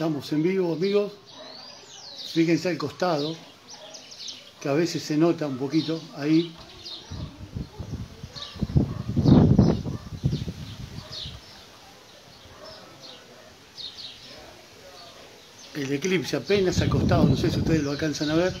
Estamos en vivo, amigos. Fíjense al costado, que a veces se nota un poquito ahí. El eclipse apenas al costado, no sé si ustedes lo alcanzan a ver.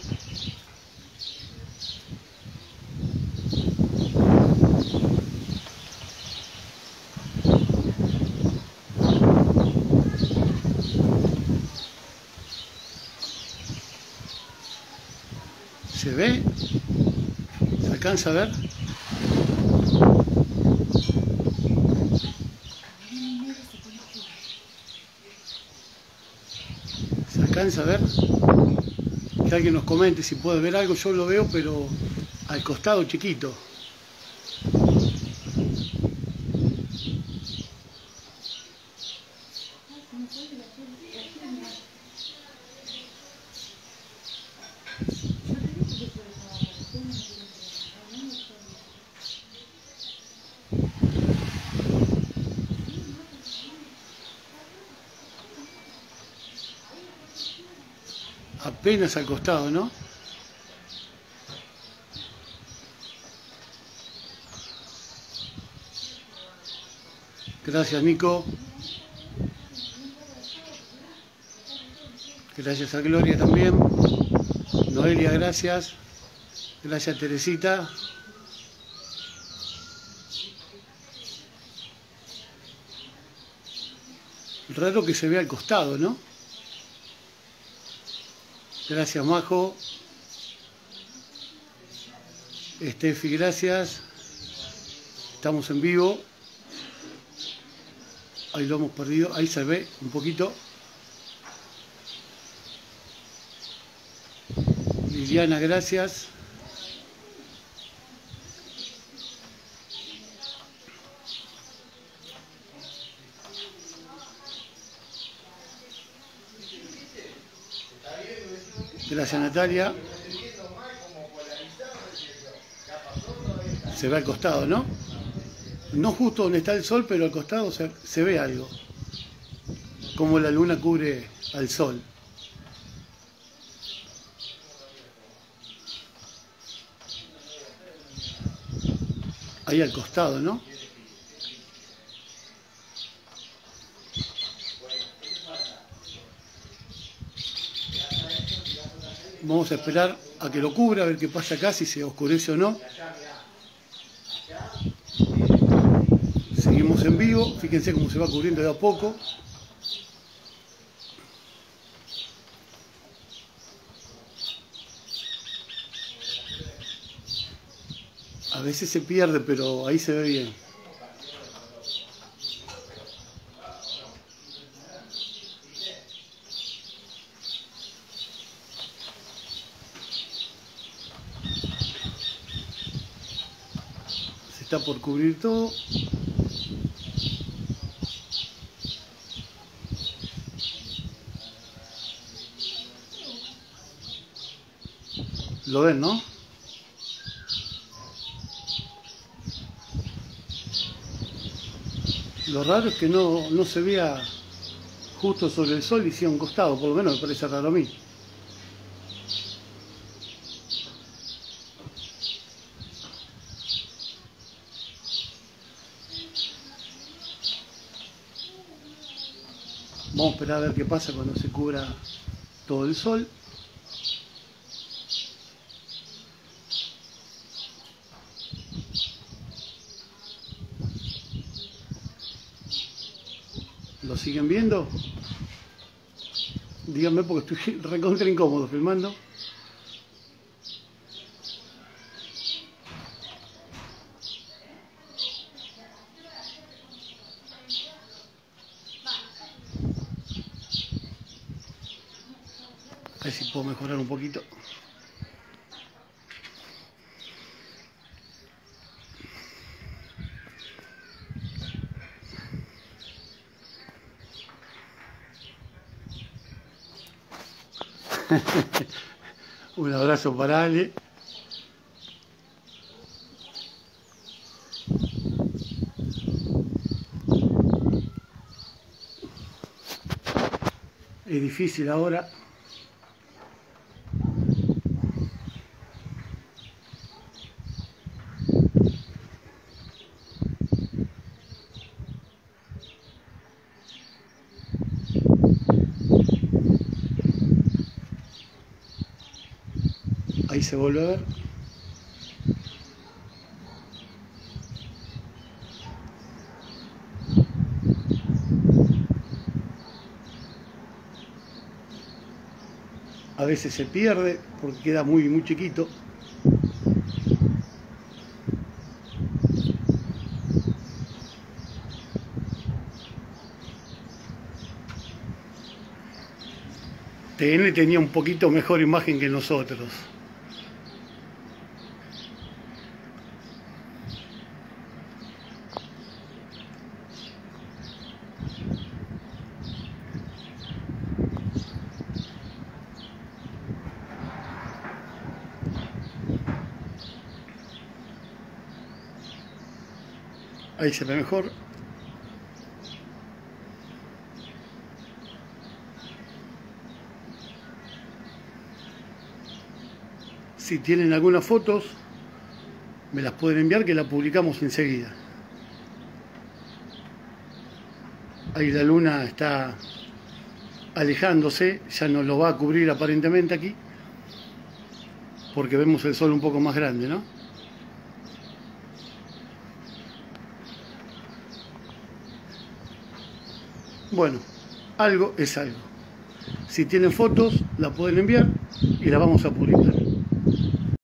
¿Se ve? ¿Se alcanza a ver? ¿Se alcanza a ver? Que alguien nos comente si puede ver algo, yo lo veo, pero al costado chiquito. Apenas al costado, ¿no? Gracias, Nico. Gracias a Gloria también. Noelia, gracias. Gracias, Teresita. Raro que se vea al costado, ¿no? Gracias, Majo. Estefi, gracias. Estamos en vivo. Ahí lo hemos perdido. Ahí se ve un poquito. Liliana, gracias. Gracias Natalia. Se ve al costado, ¿no? No justo donde está el sol, pero al costado se, ve algo. Como la luna cubre al sol. Ahí al costado, ¿no? Vamos a esperar a que lo cubra, a ver qué pasa acá, si se oscurece o no. Seguimos en vivo, fíjense cómo se va cubriendo de a poco. A veces se pierde, pero ahí se ve bien. Está por cubrir todo. Lo ven, ¿no? Lo raro es que no, no se vea justo sobre el sol y sí a un costado, por lo menos me parece raro a mí. Vamos a esperar a ver qué pasa cuando se cubra todo el sol. ¿Lo siguen viendo? Díganme porque estoy recontra incómodo filmando. Si puedo mejorar un poquito. Un abrazo para Ale. difícil ahora. Ahí se vuelve a ver. a veces se pierde porque queda muy, muy chiquito. TN tenía un poquito mejor imagen que nosotros. Ahí se ve mejor. Si tienen algunas fotos, me las pueden enviar que las publicamos enseguida. Ahí la luna está alejándose, ya nos lo va a cubrir aparentemente aquí, porque vemos el sol un poco más grande, ¿no? Bueno, algo es algo. Si tienen fotos, la pueden enviar y la vamos a publicar.